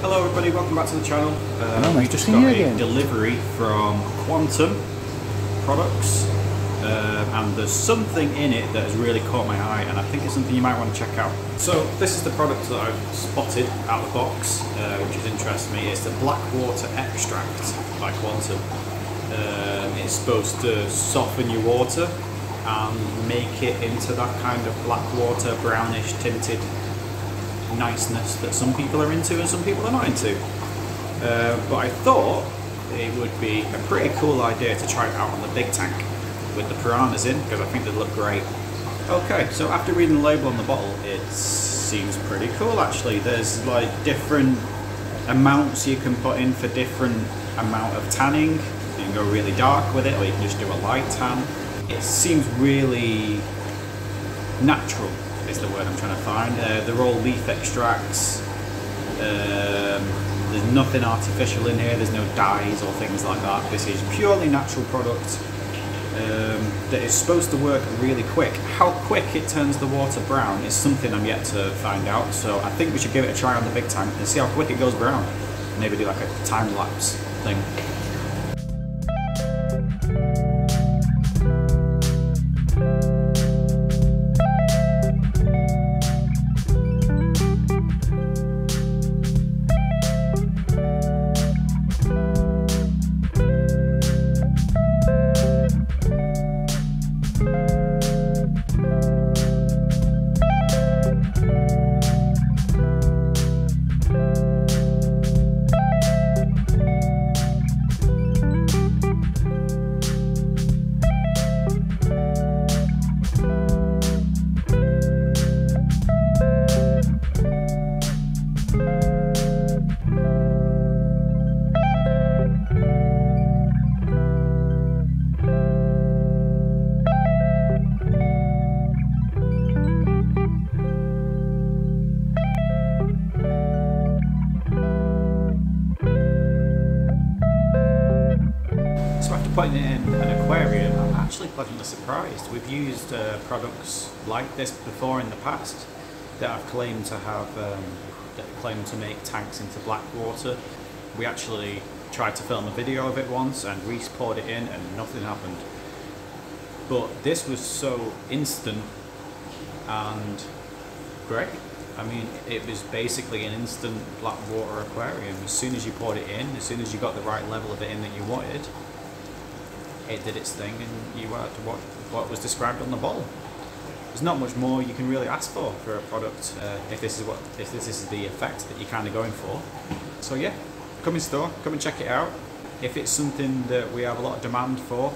Hello everybody, welcome back to the channel. Uh, Hello, we nice just got a again. delivery from Quantum Products um, and there's something in it that has really caught my eye and I think it's something you might want to check out. So this is the product that I've spotted out of the box uh, which has interested me. It's the Blackwater Extract by Quantum. Um, it's supposed to soften your water and make it into that kind of black water, brownish tinted niceness that some people are into and some people are not into. Uh, but I thought it would be a pretty cool idea to try it out on the big tank with the piranhas in because I think they'd look great. Okay, so after reading the label on the bottle, it seems pretty cool actually. There's like different amounts you can put in for different amount of tanning. You can go really dark with it or you can just do a light tan. It seems really natural is the word I'm trying to find. Uh, they're all leaf extracts. Um, there's nothing artificial in here. There's no dyes or things like that. This is purely natural product um, that is supposed to work really quick. How quick it turns the water brown is something I'm yet to find out. So I think we should give it a try on the big tank and see how quick it goes brown. Maybe do like a time lapse thing. Putting it in an aquarium, I'm actually pleasantly surprised. We've used uh, products like this before in the past that have claimed to have um, that claim to make tanks into black water. We actually tried to film a video of it once, and Reese poured it in, and nothing happened. But this was so instant and great. I mean, it was basically an instant black water aquarium. As soon as you poured it in, as soon as you got the right level of it in that you wanted, it did its thing and you had what, what was described on the bottle. There's not much more you can really ask for for a product uh, if this is what if this is the effect that you're kind of going for. So yeah, come in store, come and check it out. If it's something that we have a lot of demand for,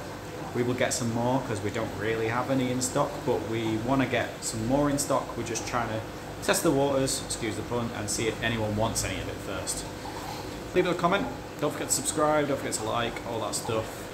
we will get some more because we don't really have any in stock, but we want to get some more in stock. We're just trying to test the waters, excuse the pun, and see if anyone wants any of it first. Leave a comment, don't forget to subscribe, don't forget to like, all that stuff,